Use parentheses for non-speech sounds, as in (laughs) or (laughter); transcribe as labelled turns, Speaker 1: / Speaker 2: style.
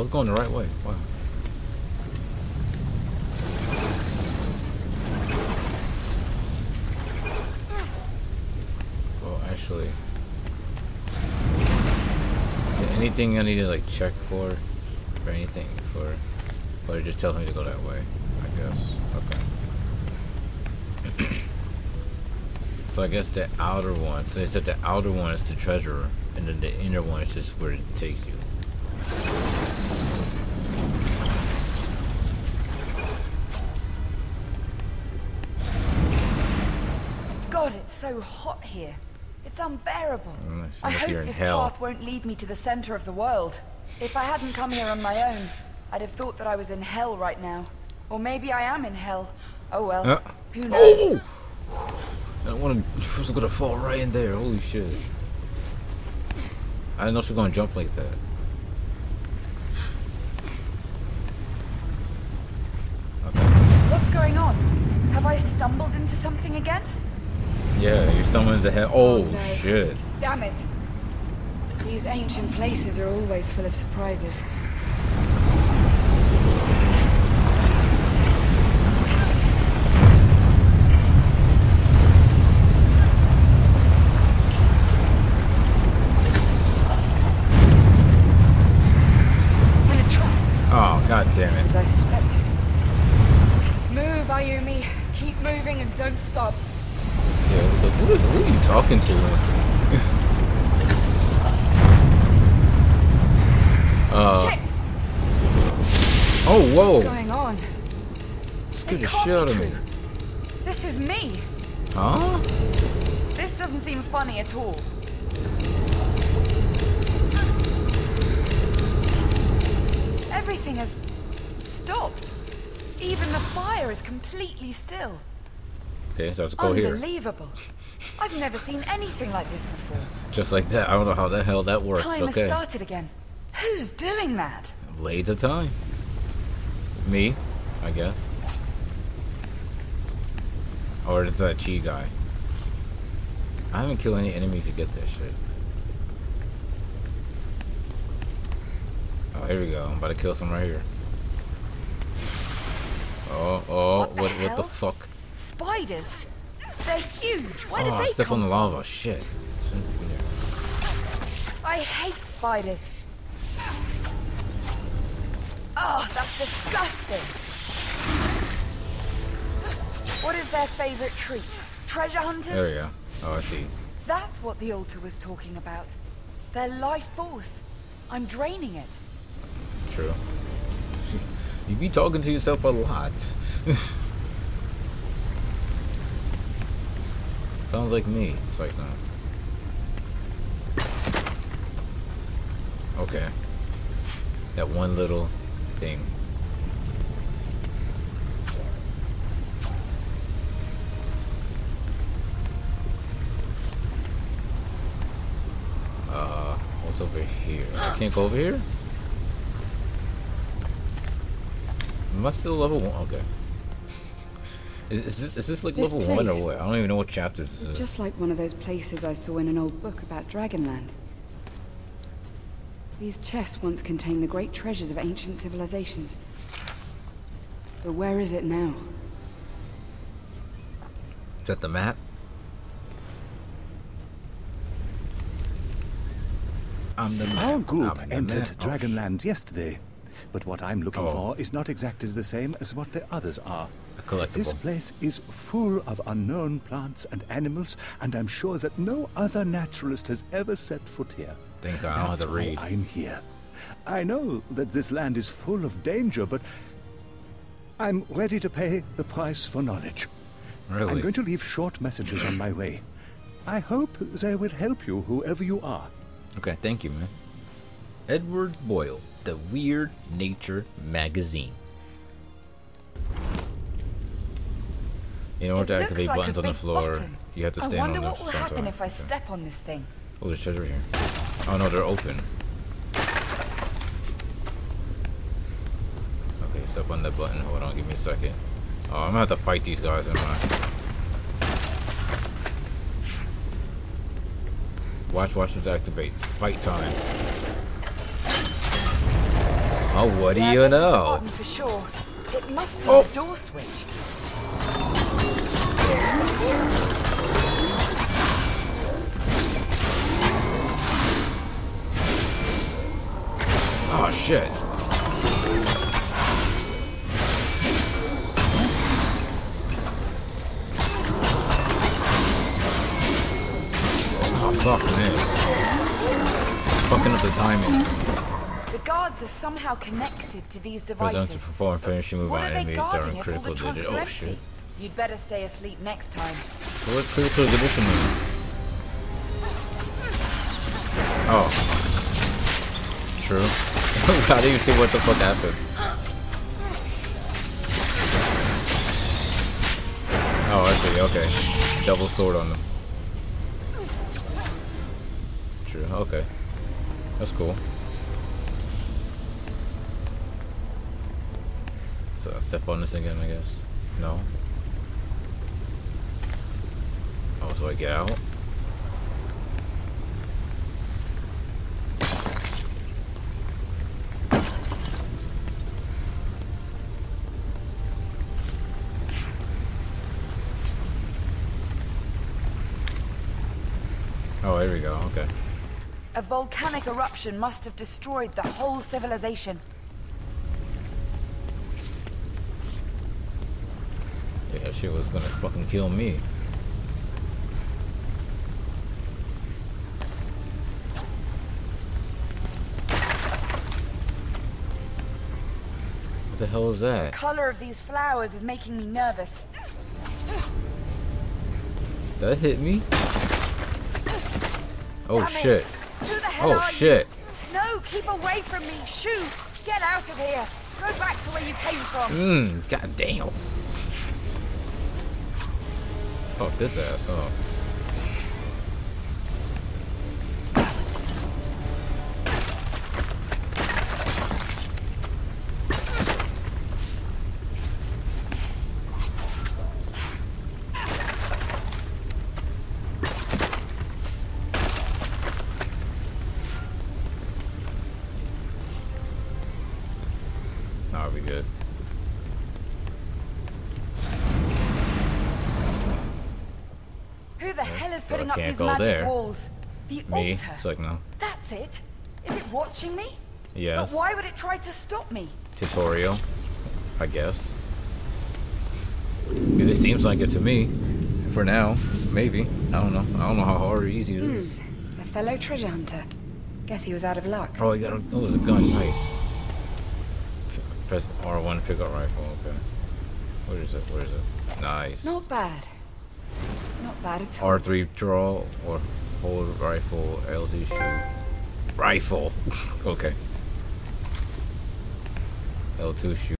Speaker 1: was going the right way. Wow. Well, actually, is there anything I need to like check for, for anything for, or it just tells me to go that way? I guess. Okay. (clears throat) so I guess the outer one. So they said the outer one is the treasure, and then the inner one is just where it takes you.
Speaker 2: God, it's so hot here. It's unbearable.
Speaker 1: Mm, I
Speaker 2: I hope this path won't lead me to the center of the world. If I hadn't come here on my own, I'd have thought that I was in hell right now. Or maybe I am in hell. Oh well.
Speaker 1: Uh,
Speaker 2: Who knows?
Speaker 1: Oh! I don't want to. She was gonna fall right in there. Holy shit! I didn't know she was gonna jump like that. Okay.
Speaker 2: What's going on? Have I stumbled into something again?
Speaker 1: Yeah, you're stumbling into hell. Oh,
Speaker 2: no.
Speaker 1: shit!
Speaker 2: Damn it. These ancient places are always full of surprises. I'm in a trap.
Speaker 1: Oh, god damn it!
Speaker 2: As I suspected. Move, Ayumi. Keep moving and don't stop.
Speaker 1: Yeah, look, who, who are you talking to? (laughs) uh.
Speaker 2: Shit!
Speaker 1: Oh, whoa!
Speaker 2: What's going on?
Speaker 1: Scared the shit out of me.
Speaker 2: This is me.
Speaker 1: Huh?
Speaker 2: This doesn't seem funny at all. Everything has stopped. Even the fire is completely still.
Speaker 1: Okay, so let's go here.
Speaker 2: Unbelievable. I've never seen anything like this before.
Speaker 1: Just like that. I don't know how the hell that worked.
Speaker 2: Time
Speaker 1: okay.
Speaker 2: has started again. Who's doing that?
Speaker 1: Blades of time. Me, I guess. Or it's that chi guy. I haven't killed any enemies to get that shit. Oh, here we go. I'm about to kill some right here. Oh, oh,
Speaker 2: What the
Speaker 1: what, what the fuck?
Speaker 2: Spiders. They're huge. Where did
Speaker 1: I
Speaker 2: they
Speaker 1: stepped
Speaker 2: come
Speaker 1: on the lava. Shit.
Speaker 2: I hate spiders. Oh, that's disgusting. What is their favorite treat? Treasure hunters?
Speaker 1: There we go. Oh, I see.
Speaker 2: That's what the altar was talking about. Their life force. I'm draining it.
Speaker 1: True. (laughs) You be talking to yourself a lot. (laughs) Sounds like me. It's like that. Okay. That one little thing. Uh, what's over here? I can't go over here? Am I still level one? Okay. Is, is this is this like
Speaker 2: This
Speaker 1: level one or what? I don't even know what chapters this
Speaker 2: It's
Speaker 1: is.
Speaker 2: just like one of those places I saw in an old book about Dragonland. These chests once contained the great treasures of ancient civilizations. But where is it now?
Speaker 1: Is that the map? I'm the map.
Speaker 3: Our group
Speaker 1: I'm
Speaker 3: entered
Speaker 1: map. Oh,
Speaker 3: Dragonland yesterday, but what I'm looking
Speaker 1: Oh.
Speaker 3: for is not exactly the same as what the others are.
Speaker 1: A collectible.
Speaker 3: This place is full of unknown plants and animals, and I'm sure that no other naturalist has ever set foot here.
Speaker 1: Thank God I
Speaker 3: That's
Speaker 1: to
Speaker 3: why
Speaker 1: read.
Speaker 3: I'm here. I know that this land is full of danger, but I'm ready to pay the price for knowledge.
Speaker 1: Really?
Speaker 3: I'm going to leave short messages on my way. I hope they will help you, whoever you are.
Speaker 1: Okay, thank you, man. Edward Boyle, The Weird Nature Magazine. In order to activate
Speaker 2: like
Speaker 1: buttons on the floor,
Speaker 2: button.
Speaker 1: you have to stand on them.
Speaker 2: I wonder
Speaker 1: on
Speaker 2: what will happen if I
Speaker 1: Okay.
Speaker 2: step on this thing.
Speaker 1: Oh, there's treasure here. Oh no, they're open. Okay, step on that button. Hold on, give me a second. Oh, I'm gonna have to fight these guys, am I? Watch, watch this activate. Fight time. Oh, what do
Speaker 2: Yeah,
Speaker 1: you
Speaker 2: the
Speaker 1: know?
Speaker 2: for sure. It must be
Speaker 1: Oh.
Speaker 2: the door switch.
Speaker 1: Shit. Oh fuck man. Fucking up the timing.
Speaker 2: The guards are somehow connected to these devices.
Speaker 1: to perform finishing move
Speaker 2: What
Speaker 1: on
Speaker 2: are they
Speaker 1: enemies during
Speaker 2: if
Speaker 1: critical digit. Oh shit.
Speaker 2: You'd better stay asleep next time.
Speaker 1: So what's critical division mean? Oh. True. (laughs) How do you see what the fuck happened? Oh, I see. Okay. Double sword on them. True. Okay. That's cool. So step on this again, I guess. No. Oh, so I get out? Oh, here we go. Okay.
Speaker 2: A volcanic eruption must have destroyed the whole civilization.
Speaker 1: Yeah, that shit was gonna fucking kill me. What the hell is that?
Speaker 2: The color of these flowers is making me nervous.
Speaker 1: That hit me? Oh shit.
Speaker 2: Who the hell
Speaker 1: Oh shit.
Speaker 2: You? No, keep away from me. Shoot. Get out of here. Go back to where you came from.
Speaker 1: Mmm, god damn. Fuck this ass up. That'll be good.
Speaker 2: Who the hell is
Speaker 1: so
Speaker 2: putting up these magic
Speaker 1: there.
Speaker 2: walls? The
Speaker 1: Me?
Speaker 2: altar.
Speaker 1: It's like no.
Speaker 2: That's it. Is it watching me?
Speaker 1: Yes.
Speaker 2: But why would it try to stop me?
Speaker 1: Tutorial. I guess. It seems like it to me. For now. Maybe. I don't know. I don't know how hard or easy it is. Hmm.
Speaker 2: A fellow treasure hunter. Guess he was out of luck.
Speaker 1: Oh, he got a, oh, it's a gun. Nice. Press R1 pickup rifle. Okay. Where is it? Where is it? Nice.
Speaker 2: Not bad. Not bad at all.
Speaker 1: R3 draw or hold rifle LZ shoot. Rifle. (laughs) okay. L2 shoot.